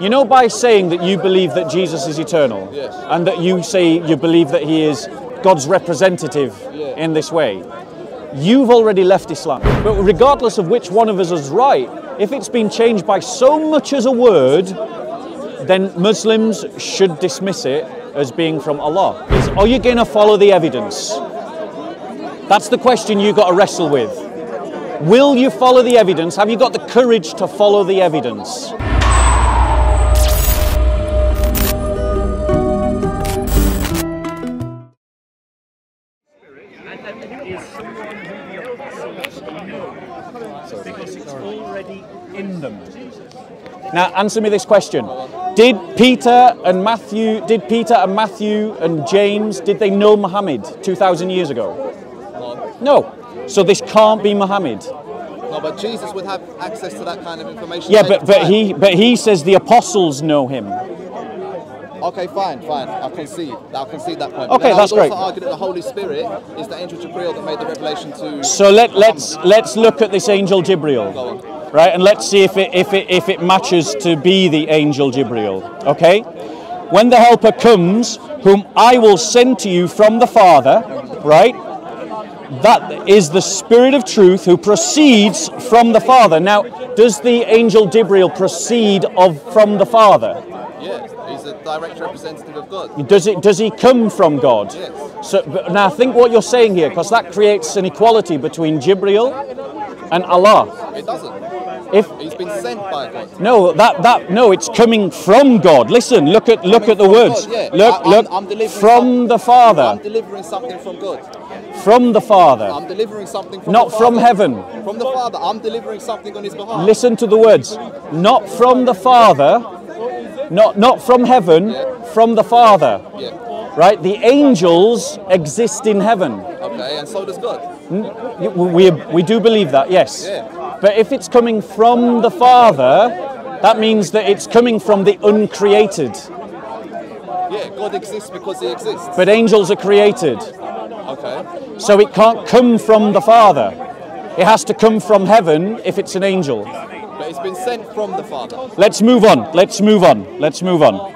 You know, by saying that you believe that Jesus is eternal, Yes. and that you say you believe that he is God's representative Yeah. in this way, you've already left Islam. But regardless of which one of us is right, if it's been changed by so much as a word, then Muslims should dismiss it as being from Allah. Is, are you going to follow the evidence? That's the question you've got to wrestle with. Will you follow the evidence? Have you got the courage to follow the evidence? Now, answer me this question: Did Peter and Matthew, did Peter and Matthew and James, did they know Muhammad two thousand years ago? No. So this can't be Muhammad. No, but Jesus would have access to that kind of information. Yeah, but but time. he but he says the apostles know him. Okay, fine, fine. I concede. I concede that point. Okay, Then I that's would also great. argue that the Holy Spirit is the angel Jibril that made the revelation to. So let let's let's look at this angel Go Jibril, on. Right? And let's see if it if it if it matches to be the angel Jibril. Okay? When the helper comes, whom I will send to you from the Father, right? That is the Spirit of truth who proceeds from the Father. Now, does the angel Jibril proceed of from the Father? Yeah, he's a direct representative of God. Does it? Does he come from God? Yes. So but now think what you're saying here, because that creates an equality between Jibril and Allah. It doesn't. If He's been sent by God. no, that that no, it's coming from God. Listen, look at look at the words. God, yeah. Look, I- I'm- look I'm from some- the I'm Father, delivering something from God. from the Father, I'm delivering something from not from heaven. From the Father. I'm delivering something on his behalf. Listen to the words. Not from the Father, not not from heaven, from the Father. Yeah. Right? The angels exist in heaven. Okay, and so does God. We, we do believe that, yes. Yeah. But if it's coming from the Father, that means that it's coming from the uncreated. Yeah, God exists because he exists. But angels are created. Okay. So it can't come from the Father. It has to come from heaven if it's an angel. But it's been sent from the Father. Let's move on. Let's move on. Let's move on.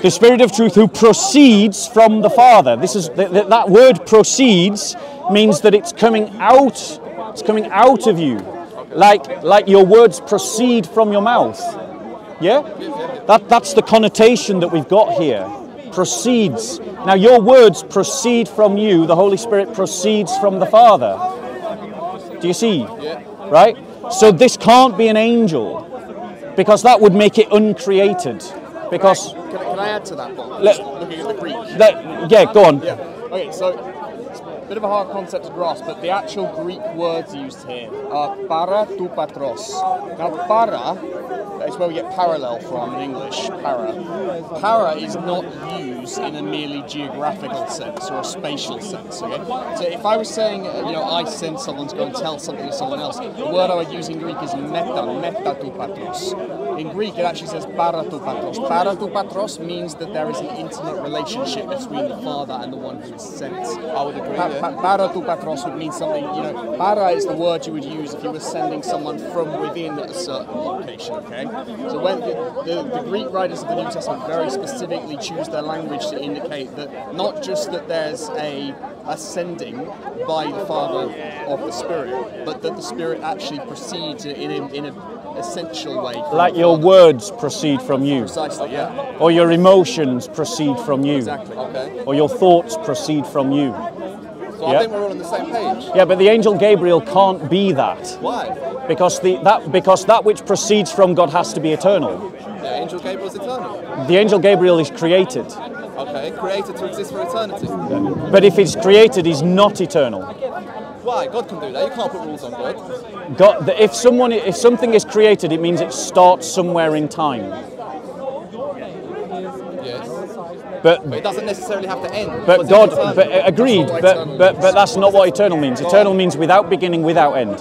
The Spirit of truth who proceeds from the Father. This is th- th- that word proceeds means that it's coming out. It's coming out of you, like like your words proceed from your mouth. Yeah, that that's the connotation that we've got here. Proceeds. Now your words proceed from you. The Holy Spirit proceeds from the Father. Do you see? Right? So this can't be an angel because that would make it uncreated. Because Can, I- can I add to that, Bob? Let- looking at the Greek. yeah, go on. Yeah. Okay, so bit of a hard concept to grasp, but the actual Greek words used here are para tu patros. Now, para is where we get parallel from in English. Para. Para is not used in a merely geographical sense or a spatial sense. Okay. So if I was saying, uh, you know, I send someone to go and tell something to someone else, the word I would use in Greek is meta, meta tu patros. In Greek, it actually says para tu patros. Para tu patros means that there is an intimate relationship between the father and the one who is sent. I would agree. Para tu patros would mean something, you know, para is the word you would use if you were sending someone from within a certain location, okay? So when the, the, the Greek writers of the New Testament very specifically choose their language to indicate that not just that there's a, a sending by the Father of the Spirit, but that the Spirit actually proceeds in a, in a essential way. Like your Father. words proceed from you, Precisely, yeah. or your emotions proceed from you, Exactly. Okay. or your thoughts proceed from you. So I Yeah. think we're all on the same page. Yeah, but the angel Gabriel can't be that Why? because the that because that which proceeds from God has to be eternal. The angel Gabriel's eternal. The angel Gabriel is created, Okay, created to exist for eternity. but if he's created, he's not eternal. Why? God can do that. You can't put rules on God. God, if someone, if something is created, it means it starts somewhere in time. Yes. But But it doesn't necessarily have to end. but God, but uh, agreed. That's But but but that's not what eternal means. Eternal means without beginning, without end.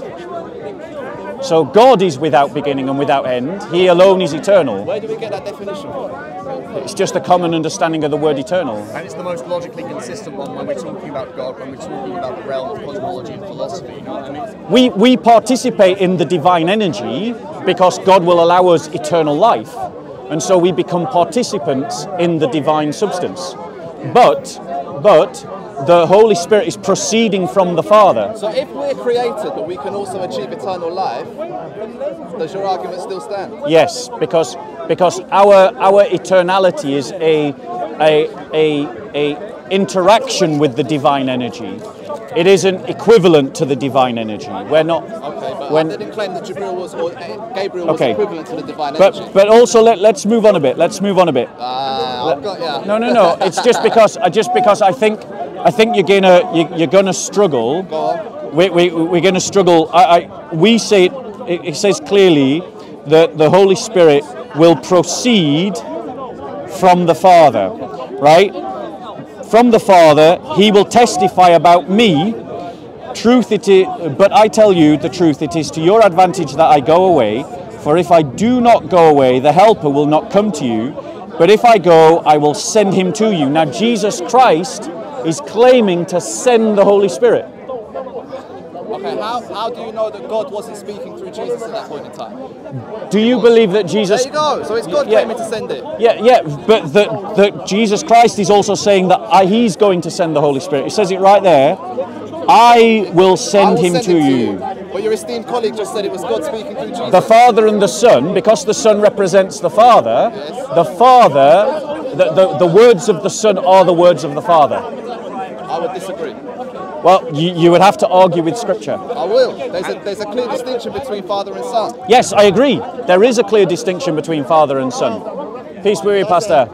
So God is without beginning and without end. He alone is eternal. Where do we get that definition from? It's just a common understanding of the word eternal. And it's the most logically consistent one when we're talking about God, when we're talking about the realm of cosmology and philosophy. You know what I mean? We we participate in the divine energy because God will allow us eternal life. And so we become participants in the divine substance. But, but the Holy Spirit is proceeding from the Father. So if we're created, but we can also achieve eternal life, does your argument still stand? Yes, because because our our eternality is a a a, a interaction with the divine energy. It isn't equivalent to the divine energy. We're not. Okay, but When- I didn't claim that Gabriel was, or uh, Gabriel was Okay. equivalent to the divine energy. But but also let let's move on a bit. Let's move on a bit. Ah, I've got ya. No no no. It's just because I just because I think I think you're gonna you, you're gonna struggle. Go on. We, we, we're going to struggle. I, I, we say it, it says clearly that the Holy Spirit will proceed from the Father, right? From the Father, He will testify about me. Truth it is, but I tell you the truth, it is to your advantage that I go away. For if I do not go away, the Helper will not come to you. But if I go, I will send him to you. Now, Jesus Christ is claiming to send the Holy Spirit. Okay, how, how do you know that God wasn't speaking through Jesus at that point in time? Do you believe that Jesus? There you go. So it's God Yeah. claiming to send it. Yeah, yeah, but that that Jesus Christ is also saying that I, He's going to send the Holy Spirit. He says it right there. I will I send will Him send to it you. But your esteemed colleague just said it was God speaking through Jesus. The Father and the Son, because the Son represents the Father. yes. The Father, the, the, the words of the Son are the words of the Father. I would disagree. Well, you, you would have to argue with Scripture. I will. There's a, there's a clear distinction between father and son. Yes, I agree. There is a clear distinction between Father and Son. Peace be with you, Pastor.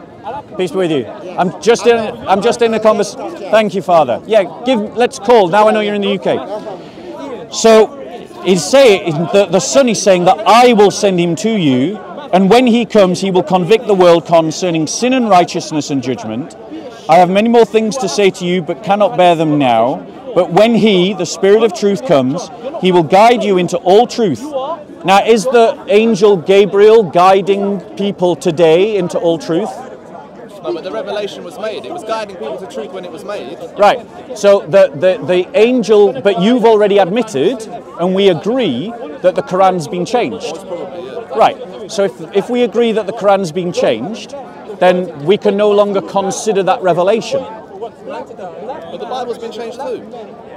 Peace be with you. I'm just in. I'm just in a conversation. Thank you, Father. Yeah, give. Let's call. Now I know you're in the UK. So, he's saying the, the Son is saying that I will send him to you, and when he comes, he will convict the world concerning sin and righteousness and judgment. I have many more things to say to you, but cannot bear them now. But when he, the Spirit of truth, comes, he will guide you into all truth. Now, is the angel Gabriel guiding people today into all truth? No, but the revelation was made. It was guiding people to truth when it was made. Right. So the, the, the angel, but you've already admitted, and we agree, that the Quran's been changed. Probably, yeah. Right. So if, if we agree that the Quran's been changed, then we can no longer consider that revelation. But the Bible's been changed too.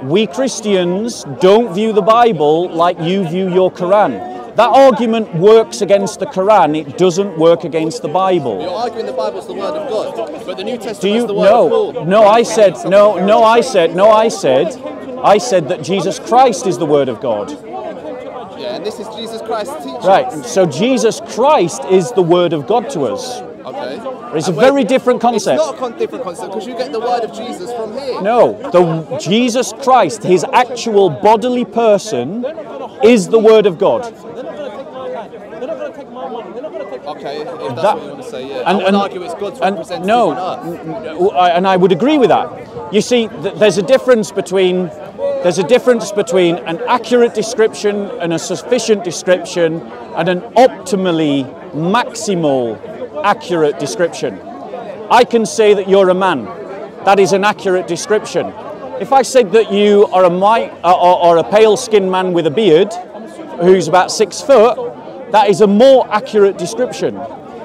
We Christians don't view the Bible like you view your Quran. That argument works against the Quran, it doesn't work against the Bible. You're arguing the Bible's the word of God, but the New Testament Do you the word of no no I said no no I said no I said I said that Jesus Christ is the word of God. Yeah, and this is Jesus Christ's teaching. Right. So Jesus Christ is the word of God to us. Okay. It's a very different concept. It's not a different concept because you get the word of Jesus from here. No, the Jesus Christ, his actual bodily person is the word of God. They're not going to take my time. They're not going to take my money. They're not going to take my own. Okay, if that's That- what you want to say, yeah. and- I would and- argue it's God's and representative no, on earth. I- and I would agree with that. You see, th- there's a difference between there's a difference between an accurate description and a sufficient description and an optimally maximal accurate description. I can say that you're a man. That is an accurate description. If I said that you are a mi- or, or- or a pale-skinned man with a beard who's about six foot, that is a more accurate description.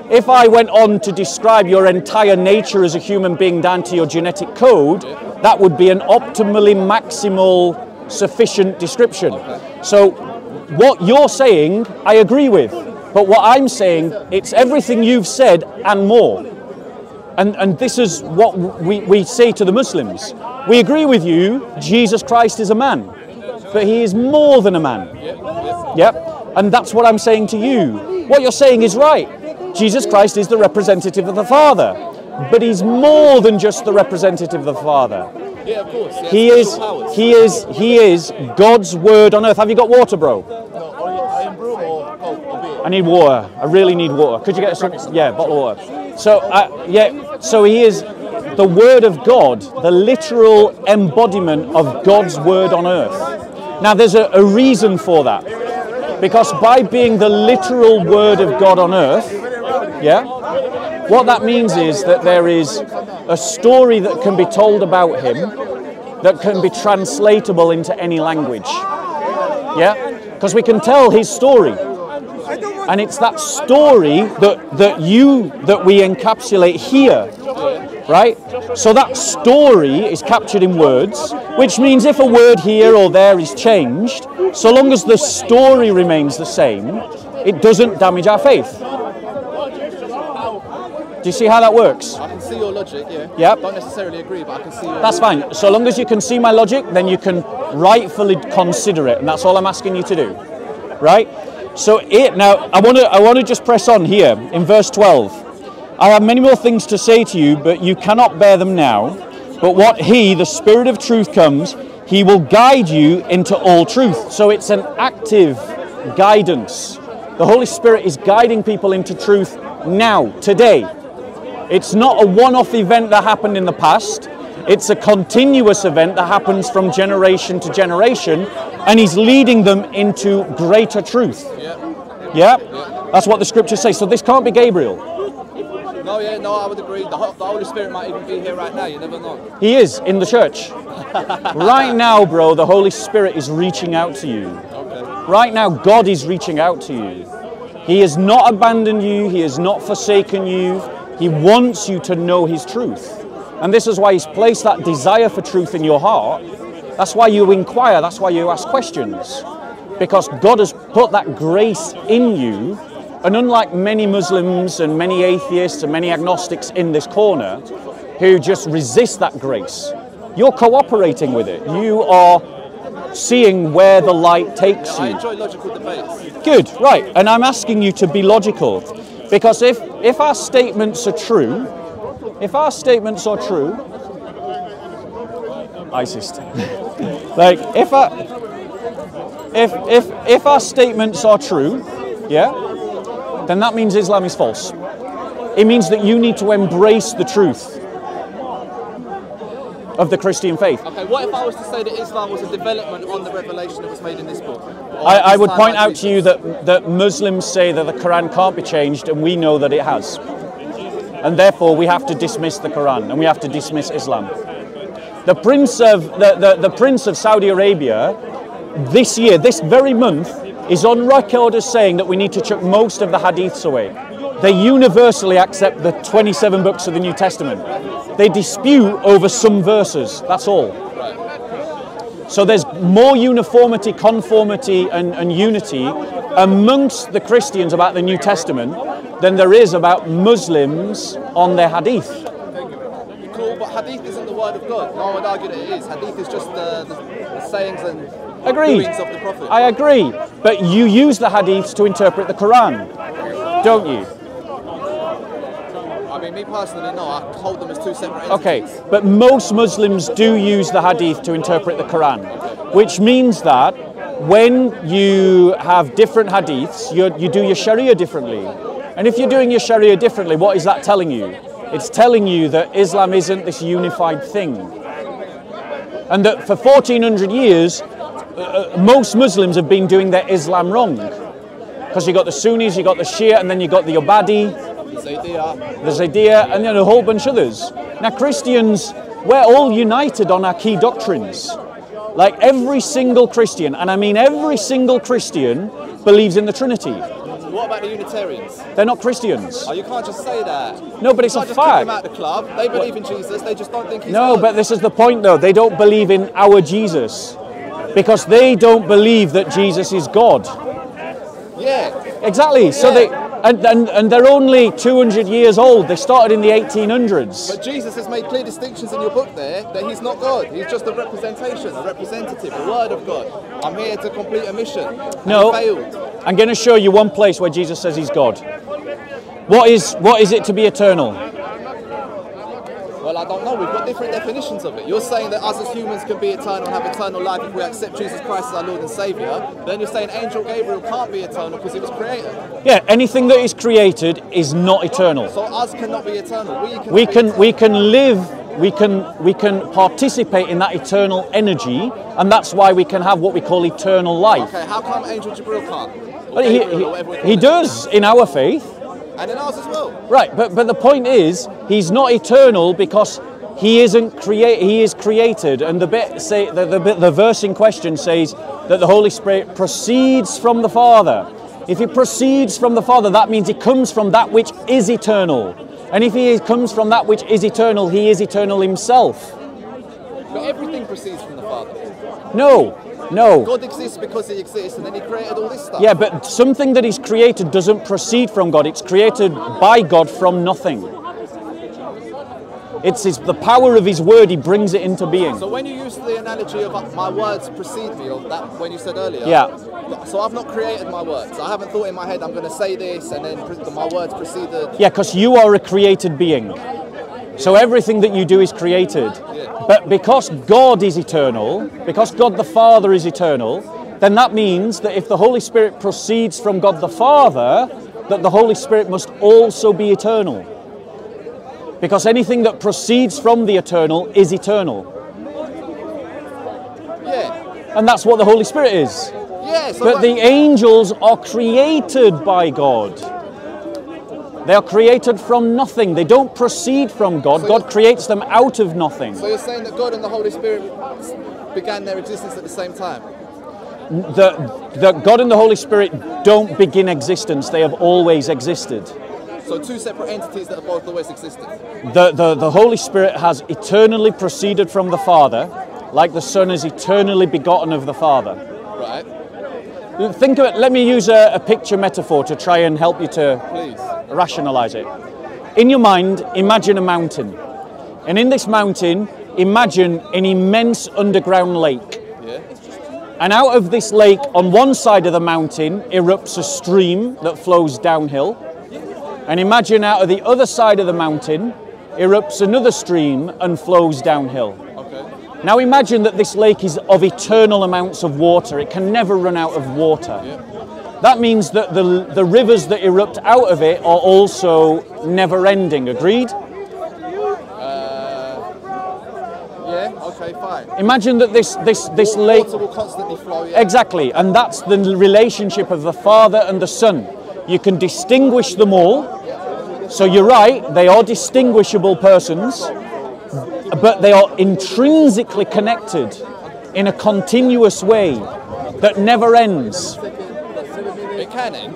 If I went on to describe your entire nature as a human being down to your genetic code, that would be an optimally maximal sufficient description. So what you're saying, I agree with. But what I'm saying, it's everything you've said and more. And, and this is what we, we say to the Muslims. We agree with you, Jesus Christ is a man, but he is more than a man. Yep. And that's what I'm saying to you. What you're saying is right. Jesus Christ is the representative of the Father, but he's more than just the representative of the Father. Yeah, of course. yeah, He is, powers. he is, he is God's word on earth. Have you got water, bro? No, I am brew or coke or beer. I need water. I really need water. Could you get some? Yeah, bottle of water. So, uh, yeah, so he is the Word of God, the literal embodiment of God's Word on earth. Now, there's a, a reason for that. Because by being the literal Word of God on earth, yeah, what that means is that there is a story that can be told about him that can be translatable into any language. Yeah? Because we can tell his story. And it's that story that, that you that we encapsulate here. Right? So that story is captured in words, which means if a word here or there is changed, so long as the story remains the same, it doesn't damage our faith. Do you see how that works? I can see your logic, yeah. Yep. Don't necessarily agree, but I can see your That's fine. So long as you can see my logic, then you can rightfully consider it, and that's all I'm asking you to do. Right? So it now I want to I want to just press on here in verse 12. I have many more things to say to you, but you cannot bear them now. But what he, the spirit of truth comes, he will guide you into all truth. So it's an active guidance. The Holy Spirit is guiding people into truth now, today. It's not a one off event that happened in the past. It's a continuous event that happens from generation to generation, and he's leading them into greater truth. Yeah. Yeah? That's what the scriptures say. So this can't be Gabriel. No, yeah, no, I would agree. The, the Holy Spirit might even be here right now. You never know. He is in the church. right now, bro, the Holy Spirit is reaching out to you. Okay. Right now, God is reaching out to you. He has not abandoned you, He has not forsaken you. He wants you to know His truth. And this is why He's placed that desire for truth in your heart. That's why you inquire, that's why you ask questions. Because God has put that grace in you. And unlike many Muslims and many atheists and many agnostics in this corner who just resist that grace, you're cooperating with it. You are seeing where the light takes I you. enjoy logical debates. Good, right. And I'm asking you to be logical. Because if, if our statements are true, if our statements are true, ISIS. like if our, if if if our statements are true, yeah, then that means Islam is false. It means that you need to embrace the truth of the Christian faith. Okay, what if I was to say that Islam was a development on the revelation that was made in this book? I, I would point out to you that, that Muslims say that the Quran can't be changed, and we know that it has. And therefore, we have to dismiss the Quran and we have to dismiss Islam. The prince of the, the, the prince of Saudi Arabia this year, this very month, is on record as saying that we need to chuck most of the hadiths away. They universally accept the 27 books of the New Testament. They dispute over some verses. That's all. So there's more uniformity, conformity, and, and unity amongst the Christians about the New Testament than there is about Muslims on their hadith. Cool, but hadith isn't the word of God. No one would argue that it is. Hadith is just the, the, the sayings and Agreed. doings of the Prophet. I agree. But you use the hadiths to interpret the Quran, don't you? I mean, me personally, no. I hold them as two separate Okay, but most Muslims do use the hadith to interpret the Quran, which means that when you have different hadiths, you, you do your Sharia differently. And if you're doing your Sharia differently, what is that telling you? It's telling you that Islam isn't this unified thing. And that for 1400 years, uh, uh, most Muslims have been doing their Islam wrong. Because you've got the Sunnis, you've got the Shia, and then you've got the Zaydiya. the Zaydiya, and then a whole bunch others. Now, Christians, we're all united on our key doctrines. Like every single Christian, and I mean every single Christian, believes in the Trinity. What about the Unitarians? They're not Christians. Oh, you can't just say that. No, but it's a just kick them fact. out the club. They believe in Jesus. They just don't think he's No, God. but this is the point though. They don't believe in our Jesus because they don't believe that Jesus is God. yeah. Exactly. So they and, and, and they're only 200 years old. They started in the 1800s. But Jesus has made clear distinctions in your book there that he's not God. He's just a representation, a representative, a word of God. I'm here to complete a mission. And No. failed. I'm going to show you one place where Jesus says he's God. What is what is it to be eternal? Well, I don't know. We've got different definitions of it. You're saying that us as humans can be eternal and have eternal life if we accept Jesus Christ as our Lord and Saviour. Then you're saying Angel Gabriel can't be eternal because he was created. Yeah, anything that is created is not eternal. So us cannot be eternal. We can. We can eternal. we can live, we can we can participate in that eternal energy, and that's why we can have what we call eternal life. Okay, how come Angel Gabriel can't? He, Gabriel, or whatever we he, he does in our faith, And in ours as well. right? But but the point is, he's not eternal because he isn't create. He is created, and the bit say the, the the verse in question says that the Holy Spirit proceeds from the Father. If he proceeds from the Father, that means he comes from that which is eternal. And if he comes from that which is eternal, he is eternal himself. But everything proceeds from the Father. No, no. God exists because He exists, and then He created all this stuff. Yeah, but something that he's created doesn't proceed from God. It's created by God from nothing. It's his, the power of his word, he brings it into being. So when you use the analogy of uh, my words precede me, or that when you said earlier, Yeah. So I've not created my words. I haven't thought in my head I'm going to say this, and then my words preceded. Yeah, because you are a created being. So everything that you do is created. But because God is eternal, because God the Father is eternal, then that means that if the Holy Spirit proceeds from God the Father, that the Holy Spirit must also be eternal. Because anything that proceeds from the eternal is eternal. Yeah, And that's what the Holy Spirit is. yeah. So But the angels are created by God. They are created from nothing. They don't proceed from God. So God creates them out of nothing. so you're saying that God and the Holy Spirit began their existence at the same time. The, the God and the Holy Spirit don't begin existence. They have always existed. So two separate entities that have both always existed. The, the, the Holy Spirit has eternally proceeded from the Father, like the Son is eternally begotten of the Father. Right? Think of it, let me use a, a picture metaphor to try and help you to Please. rationalize it. In your mind, imagine a mountain. And in this mountain, imagine an immense underground lake. Yeah. And out of this lake, on one side of the mountain, erupts a stream that flows downhill. And imagine out of the other side of the mountain, erupts another stream and flows downhill. Now imagine that this lake is of eternal amounts of water. It can never run out of water. That means that the, the rivers that erupt out of it are also never ending. Agreed? Uh, yeah. Okay. Fine. Imagine that this, this, this lake. Water will constantly flow. Yeah. Exactly, and that's the relationship of the Father and the Son. You can distinguish them all. So you're right, they are distinguishable persons, but they are intrinsically connected in a continuous way that never ends. It can end.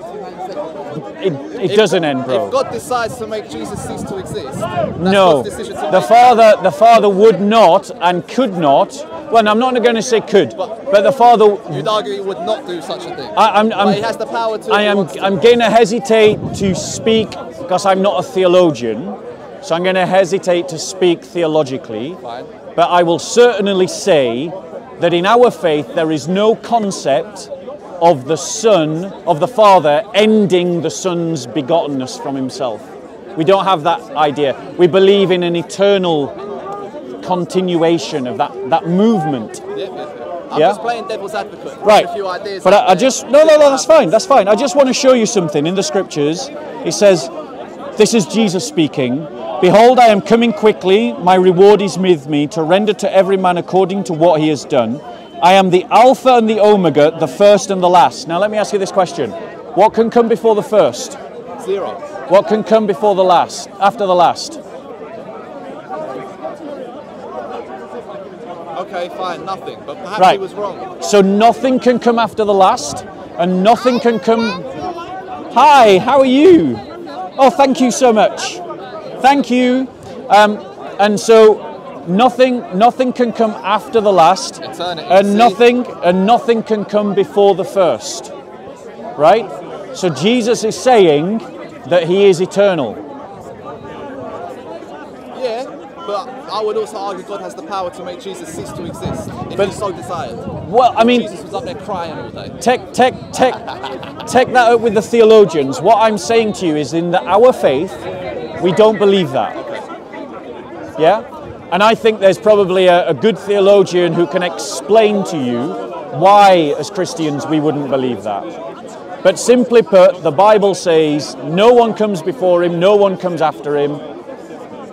It, it doesn't end, bro. If. God decides to make Jesus cease to exist, No, to the. Father, the Father would not and could not. Well, I'm not going to say could, but the Father You'd argue he would not do such a thing. I, I'm, but he has the power to. I am. I'm going to hesitate to speak because I'm not a theologian. So I'm going to hesitate to speak theologically. Fine. But I will certainly say that in our faith there is no concept of the Son, of the Father, ending the Son's begottenness from Himself. We don't have that idea. We believe in an eternal continuation of that, that movement. Yeah, yeah, yeah. I'm Yeah? just playing devil's advocate. Right. A few ideas But I, I just no no no that's fine that's fine. I just want to show you something in the scriptures. It says, "This is Jesus speaking. Behold, I am coming quickly. My reward is with me to render to every man according to what he has done. I am the Alpha and the Omega, the first and the last." Now let me ask you this question: What can come before the first? Zero. What can come before the last? After the last? Okay, fine, nothing. But perhaps Right. he was wrong. So nothing can come after the last, and nothing can come. Hi, how are you? Oh, thank you so much. Thank you. Um, and so nothing, nothing can come after the last, Eternity, and nothing, and nothing can come before the first. Right? So Jesus is saying that He is eternal. Yeah, but I would also argue God has the power to make Jesus cease to exist if But- he so desired. Well, I mean, Jesus was up there crying all day. take, take, take, take that up with the theologians. What I'm saying to you is in the, our faith, we don't believe that. Yeah? And I think there's probably a, a good theologian who can explain to you why, as Christians, we wouldn't believe that. But simply put, the Bible says no one comes before him, no one comes after him.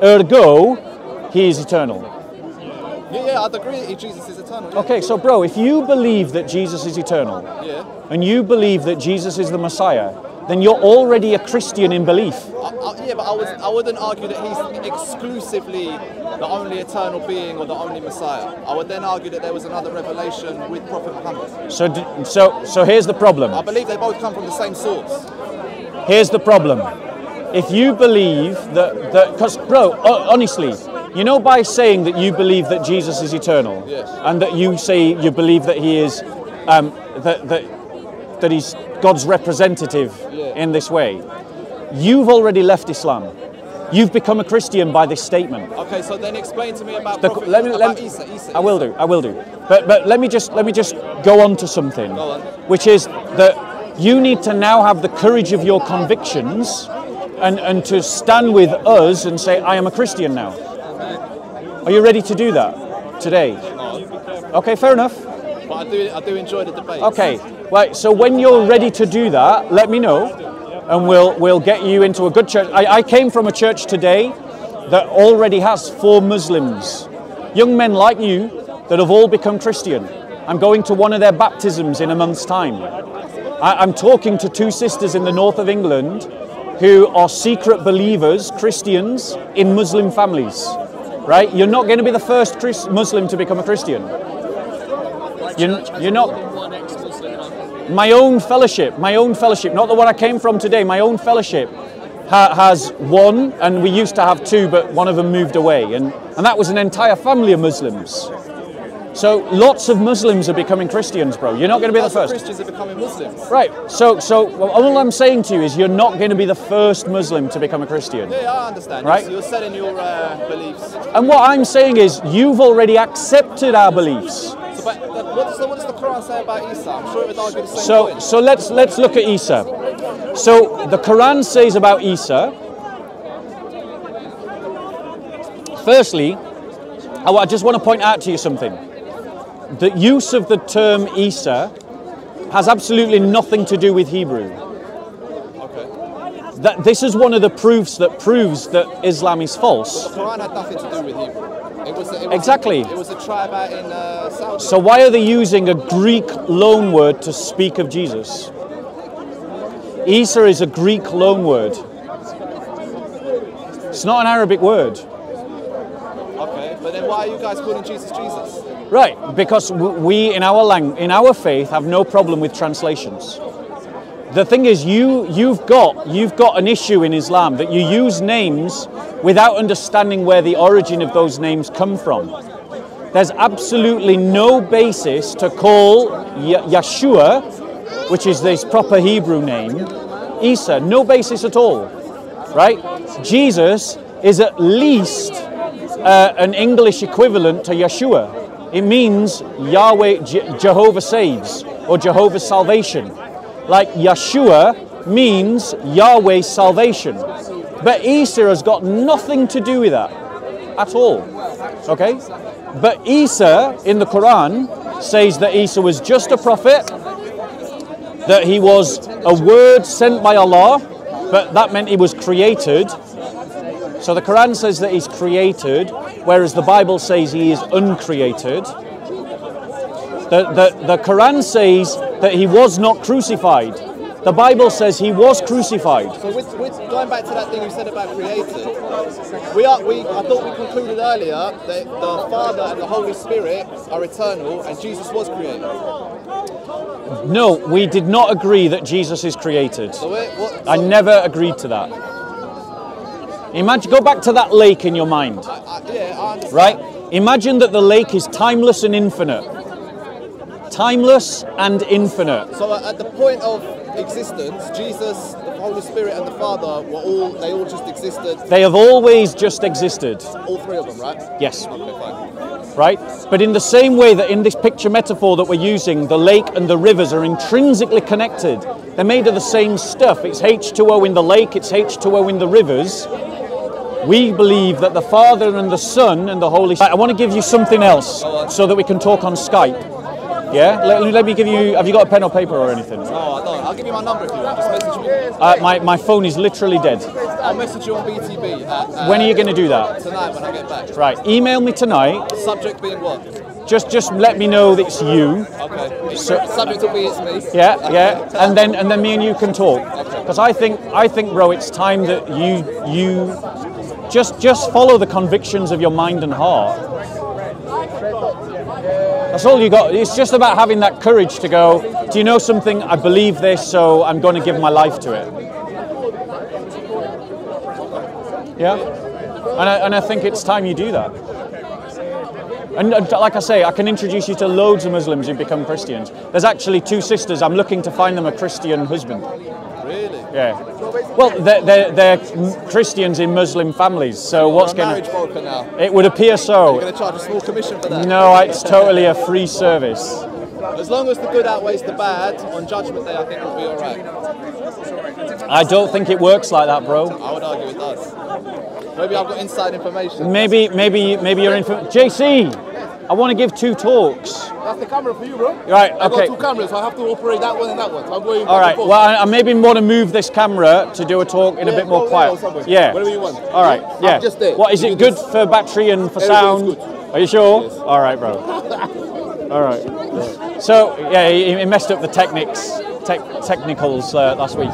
Ergo, he is eternal. Yeah, yeah, I'd agree Jesus is eternal. Yeah. Okay, so bro, if you believe that Jesus is eternal, Yeah. and you believe that Jesus is the Messiah, then you're already a Christian in belief. I, I, yeah, but I, was, I wouldn't argue that he's exclusively the only eternal being or the only Messiah. I would then argue that there was another revelation with Prophet Muhammad. So, d- so, so here's the problem. I believe they both come from the same source. Here's the problem. If you believe that, that, because, bro, honestly, you know, by saying that you believe that Jesus is eternal, Yes. and that you say you believe that he is, um, that, that, that he's God's representative in this way, you've already left Islam. You've become a Christian by this statement. Okay, so then explain to me about The- Prophet, let me- let me- Isa, Isa, I will do. I will do. But but let me just let me just go on to something, on. which is that you need to now have the courage of your convictions, and and to stand with us and say I am a Christian now. Are you ready to do that today? Okay, fair enough. But I do, I do enjoy the debate. Okay, right. So when you're ready to do that, let me know, and we'll we'll get you into a good church. I, I came from a church today that already has four Muslims, young men like you that have all become Christian. I'm going to one of their baptisms in a month's time. I, I'm talking to two sisters in the north of England who are secret believers, Christians in Muslim families. Right? You're not going to be the first Chris- Muslim to become a Christian. You're, you're not. My own fellowship, my own fellowship, not the one I came from today, my own fellowship ha- has one, and we used to have two, but one of them moved away. And, and that was an entire family of Muslims. So lots of Muslims are becoming Christians, bro. You're not going to be the Lots of first. Christians are becoming Muslims. Right. So, so well, all I'm saying to you is you're not going to be the first Muslim to become a Christian. Yeah, I understand. Right. You're, you're selling your uh, beliefs. And what I'm saying is you've already accepted our beliefs. but, uh, what, so what does the Quran say about Isa? I'm sure it would argue the same So, point. so let's let's look at Isa. So the Quran says about Isa. Firstly, I I just want to point out to you something. The use of the term Isa has absolutely nothing to do with Hebrew. Okay. That this is one of the proofs that proves that Islam is false. The Quran had nothing to do with Hebrew. It was, it was Exactly. It was a tribe out in uh, Saudi. So why are they using a Greek loan word to speak of Jesus? Isa is a Greek loan word. It's not an Arabic word. okay, but then why are you guys calling Jesus Jesus? Right, because we in our lang- in our faith have no problem with translations. The thing is, you you've got you've got an issue in Islam that you use names without understanding where the origin of those names come from. There's absolutely no basis to call Ye- Yeshua, which is this proper Hebrew name, Isa. No basis at all, right? Jesus is at least uh, an English equivalent to Yeshua. It means Yahweh, Je- Jehovah saves, or Jehovah's salvation. Like Yeshua means Yahweh's salvation. But Isa has got nothing to do with that at all. Okay? But Isa in the Quran says that Isa was just a prophet, that he was a word sent by Allah, but that meant he was created. So the Quran says that he's created, whereas the Bible says he is uncreated. The, the, the Quran says that he was not crucified. The Bible says he was crucified. So with, with going back to that thing you said about created, we are we I thought we concluded earlier that the Father and the Holy Spirit are eternal and Jesus was created. No, we did not agree that Jesus is created. So? I never agreed to that. Imagine, go back to that lake in your mind, I- I- yeah, I right? Imagine that the lake is timeless and infinite. Timeless and infinite. So at the point of existence, Jesus, the Holy Spirit, and the Father were all they all just existed. They have always just existed. All three of them, right? Yes. Okay, right? But in the same way that in this picture metaphor that we're using, the lake and the rivers are intrinsically connected. They're made of the same stuff. It's H2O in the lake, it's H2O in the rivers. We believe that the Father and the Son and the Holy Spirit. I want to give you something else so that we can talk on Skype. Yeah? Let, let me give you. Have you got a pen or paper or anything? No, I don't. I'll give you my number if you want. Just message me. Uh, my, my phone is literally dead. I'll message you on BTB. At, uh, When are you going to do that? Tonight when I get back. Right. Email me tonight. Subject being what? just just let me know that it's you. Okay. So- subject will be it's me. Yeah, Okay. yeah, and then and then me and you can talk. Because I think I think, bro, it's time that you you just just follow the convictions of your mind and heart. That's all you got. It's just about having that courage to go. Do you know something? I believe this, so I'm going to give my life to it. Yeah, and I, and I think it's time you do that. And like I say, I can introduce you to loads of Muslims who become Christians. There's actually two sisters. I'm looking to find them a Christian husband. Really? Yeah. Well, they're, they're, they're Christians in Muslim families. So what's going marriage broker now. to? It would appear You're so. going to charge a small commission for that. No, it's totally a free service. As long as the good outweighs the bad on Judgment Day, I think we'll be all right. I don't think it works like that, bro. I would argue it does. Maybe I've got inside information. Maybe, maybe, maybe you're in. For, JC, I want to give two talks. That's the camera for you, bro. Right, okay. got two cameras, so I have to operate that one and that one. So I'm going. All right. Well, I, I maybe want to move this camera to do a talk in a bit more quiet. Yeah. Whatever you want. All right. I'm Yeah. just there. What is You it good for battery and for sound? good. Are you sure? Yes. All right, bro. All right. So yeah, he, he messed up the techniques, tech, technicals uh, last week.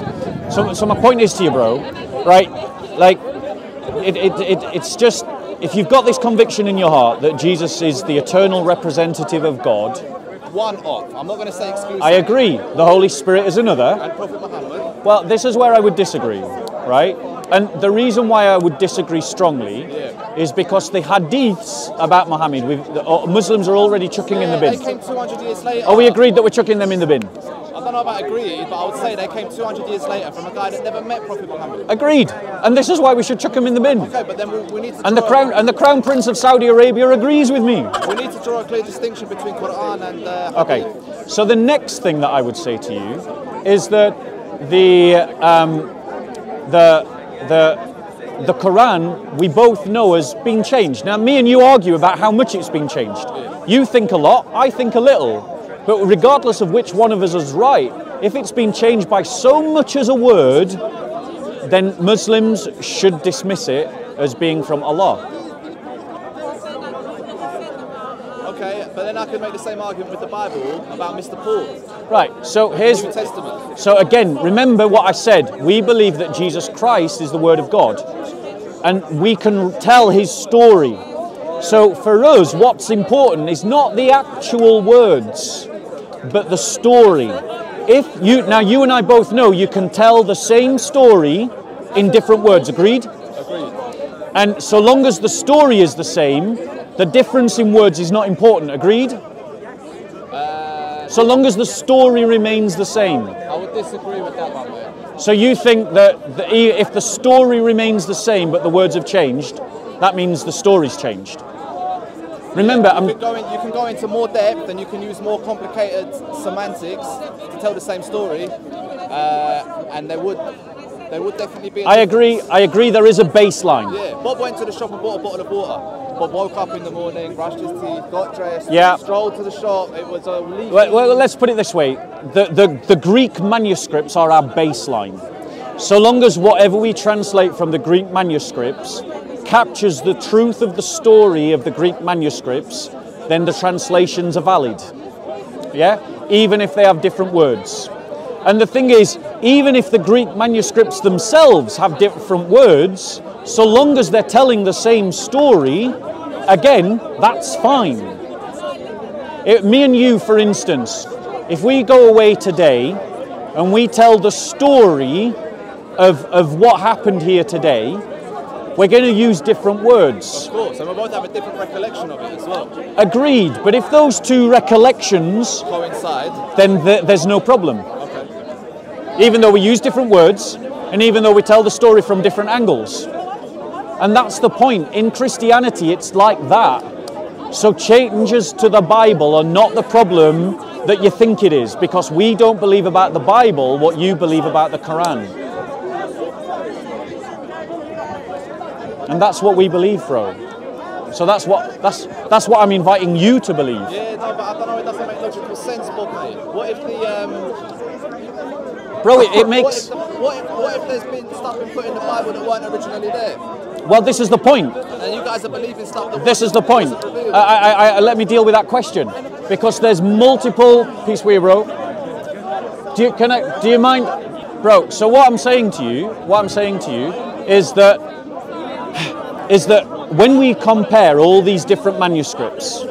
So, so my point is to you, bro, right? Like, it, it, it, it's just if you've got this conviction in your heart that Jesus is the eternal representative of God, One off. I'm not going to say exclusive. I agree. The Holy Spirit is another. And Prophet Muhammad. Well, this is where I would disagree, right? And the reason why I would disagree strongly Yeah. is because the hadiths about Muhammad, we've, the, uh, Muslims are already chucking in the bin. They came 200 years later. Are we agreed that we're chucking them in the bin? I don't know about agreed, but I would say they came 200 years later from a guy that never met Prophet Muhammad. Agreed. And this is why we should chuck him in the bin. Okay, but then we, we need to And the crown and the crown prince of Saudi Arabia agrees with me. we need to draw a clear distinction between Quran and uh, Okay. So the next thing that I would say to you is that the um, the the the Quran we both know has been changed. Now, me and you argue about how much it's been changed. You think a lot, I think a little. But regardless of which one of us is right, if it's been changed by so much as a word, then Muslims should dismiss it as being from Allah. Okay, but then I could make the same argument with the Bible about Mr. Paul, Right. So here's New Testament. So again, remember what I said. We believe that Jesus Christ is the Word of God, and we can tell His story. So for us, what's important is not the actual words, but the story. If you now, you and I both know you can tell the same story in different words. Agreed? Agreed. And so long as the story is the same, the difference in words is not important. Agreed? Uh, so long as the story remains the same. I would disagree with that one, mate. So you think that the, if the story remains the same but the words have changed, that means the story's changed. Remember, You I'm, can, go in, you can go into more depth and you can use more complicated semantics to tell the same story, uh, and there would there would definitely be. I agree. I agree. There is a baseline. Yeah, Bob went to the shop and bought a bottle of water. Bob woke up in the morning, brushed his teeth, got dressed, Yeah. strolled to the shop. It was a leaky. Well, well, let's put it this way: the, the the Greek manuscripts are our baseline. So long as whatever we translate from the Greek manuscripts captures the truth of the story of the Greek manuscripts, then the translations are valid. Yeah, even if they have different words. And the thing is, even if the Greek manuscripts themselves have different words, so long as they're telling the same story, again, that's fine. It- me and you, for instance, if we go away today and we tell the story of, of what happened here today, we're going to use different words. Of course, and we both have a different recollection of it as well. Agreed, but if those two recollections, Coincide. then th- there's no problem. Okay. Even though we use different words and even though we tell the story from different angles. And that's the point. In Christianity, it's like that. So changes to the Bible are not the problem that you think it is because we don't believe about the Bible what you believe about the Quran. And that's what we believe, bro. So that's what that's that's what I'm inviting you to believe. Yeah, no, but I don't know. It doesn't make logical sense, Bob, mate. What if the um, Bro, it, it what if, makes the, what, if, what if there's been stuff been put in the Bible that weren't originally there? Well, this is the point. And you guys are believing stuff This is the point. I. I, I, let me deal with that question because there's multiple. piece we wrote. Do you, can I, do you mind, bro? So what I'm saying to you, what I'm saying to you, is that is that when we compare all these different manuscripts,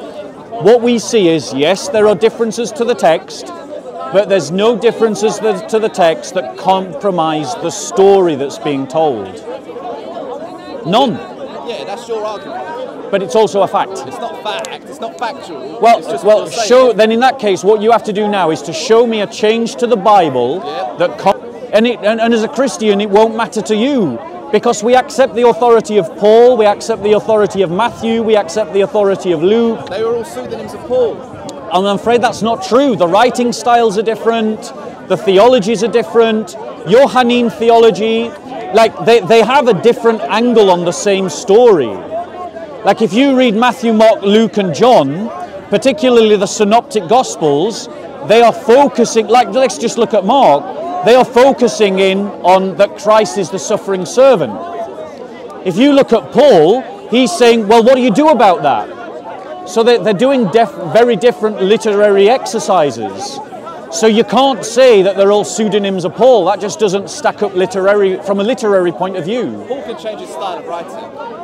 what we see is yes, there are differences to the text, but there's no differences to the text that compromise the story that's being told. None. yeah, that's your argument. But it's also a fact. It's not fact. It's not factual. Well, well, show. Then in that case, what you have to do now is to show me a change to the Bible Yeah. that, and, it, and and as a Christian, it won't matter to you because we accept the authority of Paul, we accept the authority of Matthew, we accept the authority of Luke. They were all pseudonyms of Paul. And I'm afraid that's not true. The writing styles are different, the theologies are different. Johannine theology, like they, they have a different angle on the same story. Like if you read Matthew, Mark, Luke, and John, particularly the synoptic gospels, they are focusing, like let's just look at Mark, they are focusing in on that Christ is the suffering servant. If you look at Paul, he's saying, well, what do you do about that? So they're, they're doing def- very different literary exercises. So you can't say that they're all pseudonyms of Paul. That just doesn't stack up literary from a literary point of view. Paul can change his style of writing.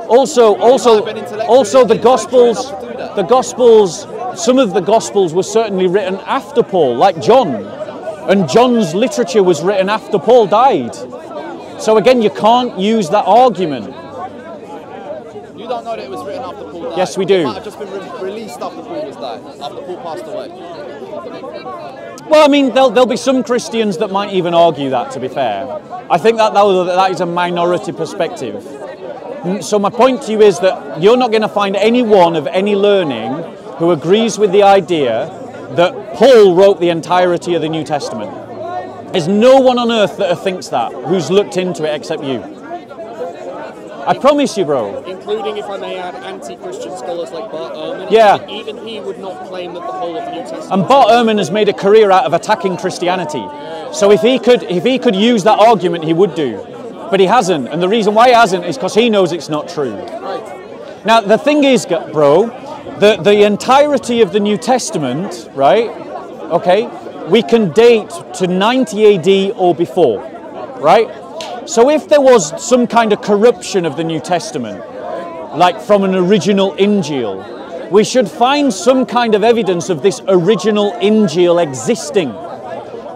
Also, also, also the Gospels, enough to do that. the Gospels, some of the Gospels were certainly written after Paul, like John, and John's literature was written after Paul died. So again, you can't use that argument. You don't know that it was written after Paul died. Yes, we do. It might have just been re- released after Paul was died, after Paul passed away. Well, I mean, there'll, there'll be some Christians that might even argue that. To be fair, I think that that, that is a minority perspective. Mm, So my point to you is that you're not going to find anyone of any learning who agrees with the idea that Paul wrote the entirety of the New Testament. There's no one on earth that thinks that who's looked into it except you. I promise you, bro. Including, if I may add, anti-Christian scholars like Bart Ehrman. Yeah. Even, he would not claim that the whole of the New Testament. And Bart Ehrman has made a career out of attacking Christianity. So if he could, if he could use that argument, he would do. But he hasn't, and the reason why he hasn't is because he knows it's not true. Right. Now the thing is, bro, the the entirety of the New Testament, right? Okay, we can date to 90 AD or before, right? So if there was some kind of corruption of the New Testament, like from an original Injil, we should find some kind of evidence of this original Injil existing.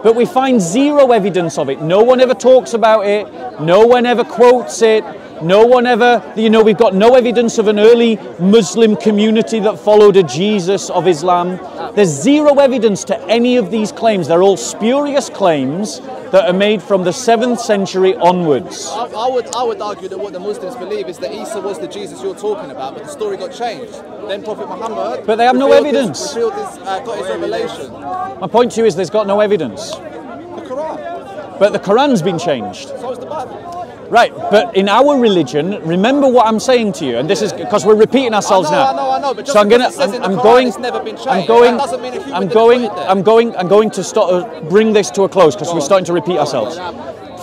But we find zero evidence of it. No one ever talks about it, no one ever quotes it, no one ever, you know, we've got no evidence of an early Muslim community that followed a Jesus of Islam. There's zero evidence to any of these claims. They're all spurious claims that are made from the 7th century onwards. I, I would I would argue that what the Muslims believe is that Isa was the Jesus you're talking about, but the story got changed. Then Prophet Muhammad. But they have no evidence. His, revealed his, uh, got his revelation. My point to you is there's got no evidence. The Quran. But the Quran's been changed. So is the Bible. Right, but in our religion, remember what I'm saying to you, and this is because we're repeating ourselves I know, now. I know, I know, but so I'm gonna, I'm, I'm going, it's never been I'm changed, going, that doesn't mean I'm going, put it there. I'm going, I'm going to start, uh, bring this to a close because we're starting to repeat ourselves.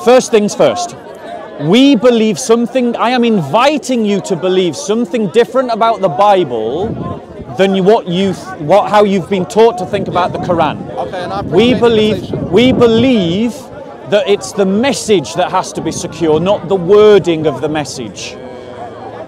First things first. We believe something. I am inviting you to believe something different about the Bible than what you, what how you've been taught to think about the Quran. Okay, and I We believe we believe that it's the message that has to be secure, not the wording of the message.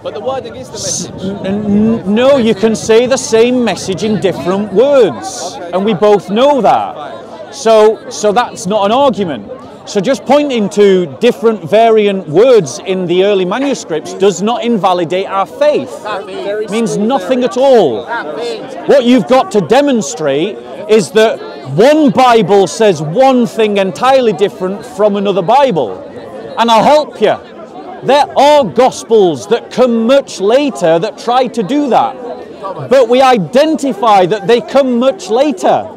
But the wording is the message. N- No, you can say the same message in different words, Okay, and we both know that. So, so that's not an argument. So just pointing to different variant words in the early manuscripts does not invalidate our faith. Very means small nothing at all. What you've got to demonstrate is that one Bible says one thing entirely different from another Bible. And I'll help you. There are Gospels that come much later that try to do that. But we identify that they come much later.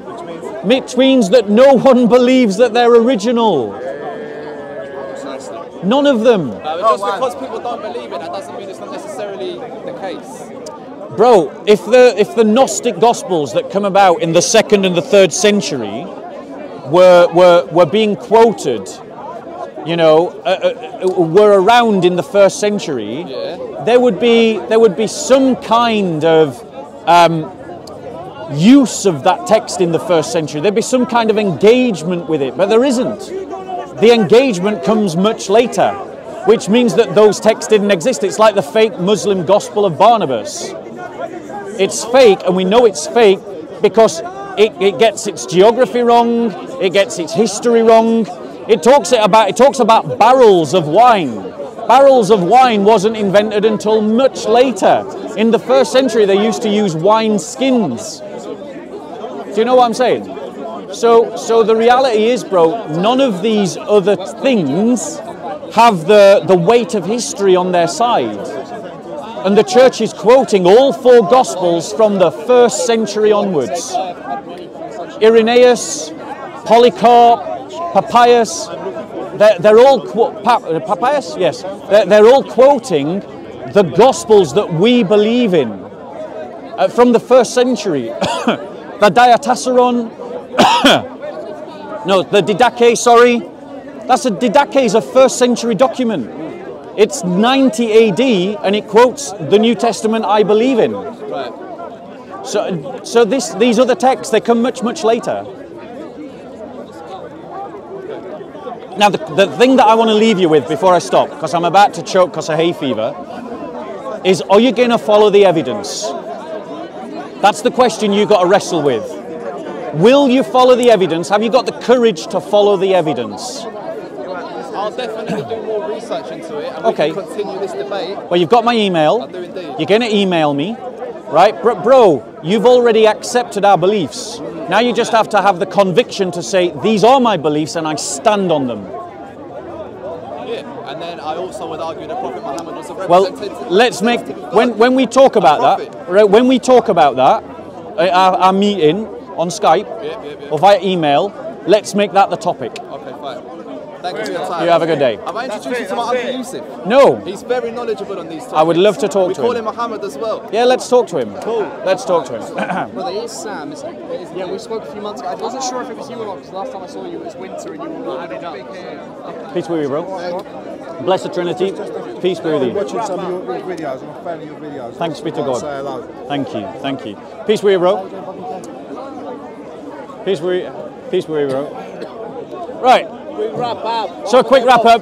Which means that no one believes that they're original. None of them. Uh, just because people don't believe it, that doesn't mean it's not necessarily the case. Bro, if the if the Gnostic Gospels that come about in the second and the third century were were, were being quoted you know, uh, uh, were around in the first century, Yeah. there would be there would be some kind of um, use of that text in the first century. There'd be some kind of engagement with it, but there isn't. The engagement comes much later, which means that those texts didn't exist. It's like the fake Muslim Gospel of Barnabas. It's fake, and we know it's fake because it, it gets its geography wrong, it gets its history wrong. It talks it about it talks about barrels of wine. Barrels of wine wasn't invented until much later. In the first century, they used to use wine skins. Do you know what I'm saying? So, so the reality is, bro, none of these other things have the, the weight of history on their side. And the church is quoting all four gospels from the first century onwards. Irenaeus, Polycarp, Papias, they're, they're all pa- Papias, yes, they're, they're all quoting the gospels that we believe in uh, from the first century. the Diatessaron, no, the Didache, sorry, that's a Didache is a first century document. It's 90 AD and it quotes the New Testament I believe in. Right. So, so this, these other texts, they come much, much later. Now, the, the thing that I want to leave you with before I stop, because I'm about to choke because of hay fever, is are you going to follow the evidence? That's the question you've got to wrestle with. Will you follow the evidence? Have you got the courage to follow the evidence? I'll definitely do more research into it and Okay. we can continue this debate. Well, you've got my email. I do indeed. You're going to email me, right? Bro, you've already accepted our beliefs. Now you just have to have the conviction to say, these are my beliefs and I stand on them. Yeah. And then I also would argue that Prophet Muhammad was a Well, let's make, when, when we talk about that, right, when we talk about that, uh, our, our meeting on Skype Yep, yep, yep. or via email, let's make that the topic. Okay, fine. Thank you for your time. You have a good day. Have I introduced you to my uncle Yusuf? No. He's very knowledgeable on these topics. I would love to talk we to call him. him Muhammad as well. Yeah, let's talk to him. Cool. Let's talk to him. Brother, it is Sam, isn't it? It is, yeah, we spoke a few months ago. I wasn't sure if it was you or not because last time I saw you it was winter and you were all hooded up. Peace be with you, bro. Blessed Trinity. Peace be with you. watching some of your, your videos. I'm a fan of your videos. Thanks be to God. Say hello. Thank you, thank you. Peace be with you, bro. Peace be, peace be with you, bro. Right. Wrap up. So a quick wrap up.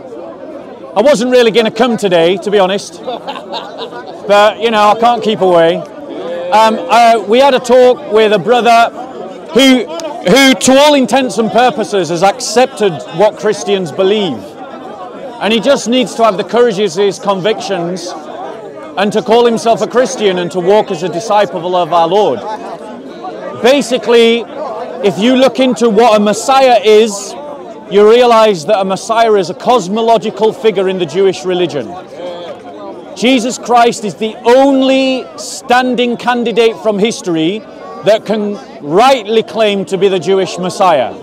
I wasn't really going to come today, to be honest, but you know I can't keep away. Um, uh, we had a talk with a brother who, who, to all intents and purposes, has accepted what Christians believe, and he just needs to have the courage of his convictions and to call himself a Christian and to walk as a disciple of our Lord. Basically, if you look into what a Messiah is, you realize that a Messiah is a cosmological figure in the Jewish religion. Jesus Christ is the only standing candidate from history that can rightly claim to be the Jewish Messiah.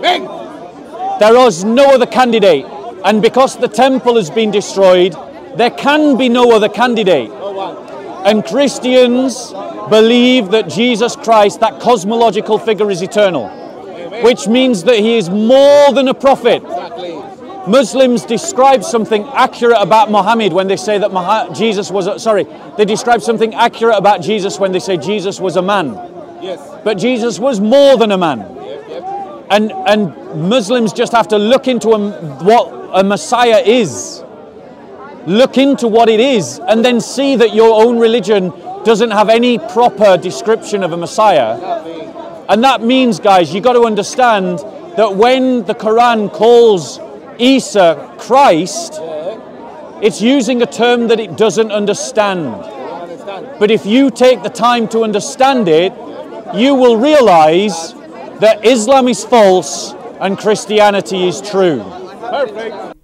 There is no other candidate, and because the temple has been destroyed, there can be no other candidate. And Christians believe that Jesus Christ, that cosmological figure, is eternal, which means that he is more than a prophet. Muslims describe something accurate about Muhammad when they say that Muha- Jesus was a, sorry, they describe something accurate about Jesus when they say Jesus was a man. Yes. But Jesus was more than a man. And and Muslims just have to look into a, what a Messiah is. Look into what it is and then see that your own religion doesn't have any proper description of a Messiah. And that means, guys, you've got to understand that when the Quran calls Isa Christ, it's using a term that it doesn't understand. But if you take the time to understand it, you will realize that Islam is false and Christianity is true. Perfect.